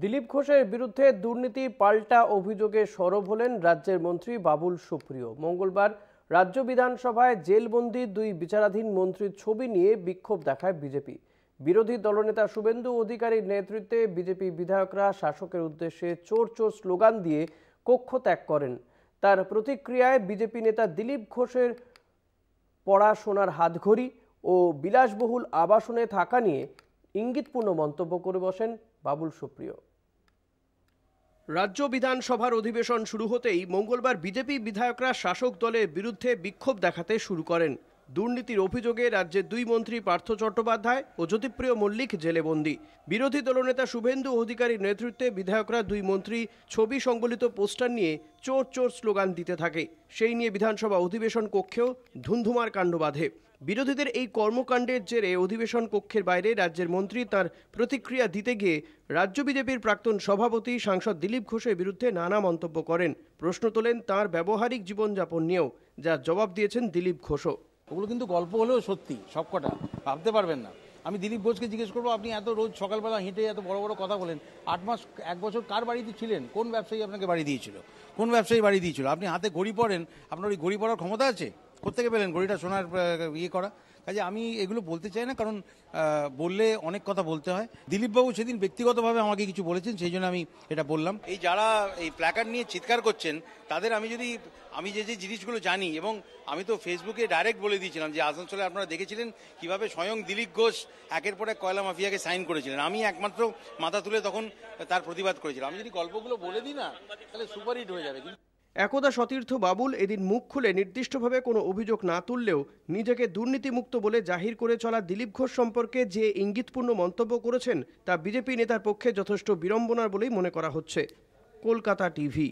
দিলীপ ঘোষের বিরুদ্ধে দুর্নীতি পাল্টা অভিযোগে সরব হলেন রাজ্যের মন্ত্রী বাবুল সুপ্রিয়। মঙ্গলবার রাজ্য বিধানসভায় জেলবন্দি দুই বিচারাধীন মন্ত্রীর ছবি নিয়ে বিক্ষোভ দেখায় বিজেপি। বিরোধী দলনেতা শুভেন্দু অধিকারীর নেতৃত্বে বিজেপি বিধায়করা শাসকের উদ্দেশ্যে চোর চোর স্লোগান দিয়ে কক্ষ ত্যাগ করেন। তার প্রতিক্রিয়ায় বিজেপি নেতা দিলীপ ঘোষের পড়াশোনার হাতঘড়ি ও বিলাসবহুল আবাসনে থাকা নিয়ে ইঙ্গিতপূর্ণ মন্তব্য করে বসেন বাবুল সুপ্রিয়। রাজ্য বিধানসভার অধিবেশন শুরু হতেই মঙ্গলবার বিজেপি বিধায়করা শাসক দলের বিরুদ্ধে বিক্ষোভ দেখাতে শুরু করেন। দুর্নীতির অভিযোগে রাজ্যের দুই মন্ত্রী পার্থ চট্টোপাধ্যায় ও জ্যোতিপ্রিয় মল্লিক জেলেবন্দি। বিরোধী দলনেতা শুভেন্দু অধিকারীর নেতৃত্বে বিধায়করা দুই মন্ত্রী ছবি সংবলিত পোস্টার নিয়ে চোর চোর স্লোগান দিতে থাকে। সেই নিয়ে বিধানসভা অধিবেশন কক্ষেও ধুন্ধুমার কাণ্ড বাঁধে। বিরোধীদের এই কর্মকাণ্ডের জেরে অধিবেশন কক্ষের বাইরে রাজ্যের মন্ত্রী তার প্রতিক্রিয়া দিতে গিয়ে রাজ্য বিজেপির প্রাক্তন সভাপতি সাংসদ দিলীপ ঘোষের বিরুদ্ধে নানা মন্তব্য করেন। প্রশ্ন তোলেন তাঁর ব্যবহারিক জীবনযাপন নিয়েও যার জবাব দিয়েছেন দিলীপ ঘোষও। ওগুলো কিন্তু গল্প হলেও সত্যি, সবকটা। ভাবতে পারবেন না। আমি দিলীপ ঘোষকে জিজ্ঞেস করব, আপনি এত রোজ সকালবেলা হেঁটে এত বড় বড় কথা বলেন, আট মাস, এক বছর কার বাড়িতে ছিলেন? কোন ব্যবসায়ী আপনাকে বাড়ি দিয়েছিল? কোন ব্যবসায়ী বাড়ি দিয়েছিল? আপনি হাতে ঘড়ি পড়েন, আপনার ওই ঘড়ি পড়ার ক্ষমতা আছে? কোথেকে পেলেন? ঘড়িটা সোনার ইয়ে করা। কাজে আমি এগুলো বলতে চাই না, কারণ বললে অনেক কথা বলতে হয়। দিলীপবাবু সেদিন ব্যক্তিগতভাবে আমাকে কিছু বলেছেন, সেই জন্য আমি এটা বললাম। এই যারা এই প্ল্যাকার্ড নিয়ে চিৎকার করছেন, তাদের আমি যদি, আমি যে যে জিনিসগুলো জানি, এবং আমি তো ফেসবুকে ডাইরেক্ট বলে দিয়েছিলাম যে, আসানসোলে আপনারা দেখেছিলেন কীভাবে স্বয়ং দিলীপ ঘোষ একের পর এক কয়লা মাফিয়াকে সাইন করেছিলেন। আমি একমাত্র মাথা তুলে তখন তার প্রতিবাদ করেছিলাম। আমি যদি গল্পগুলো বলে দিই না, তাহলে সুপারহিট হয়ে যাবে। কিন্তু একদা সতীর্থ বাবুল এদিন মুখ খুলে নির্দিষ্টভাবে কোনো অভিযোগ না তুললেও নিজেকে দুর্নীতিমুক্ত বলে জাহির করে চলা দিলীপ ঘোষ সম্পর্কে যে ইঙ্গিতপূর্ণ মন্তব্য করেছেন, তা বিজেপি নেতার পক্ষে যথেষ্ট বিড়ম্বনার বলেই মনে করা হচ্ছে। কলকাতা টিভি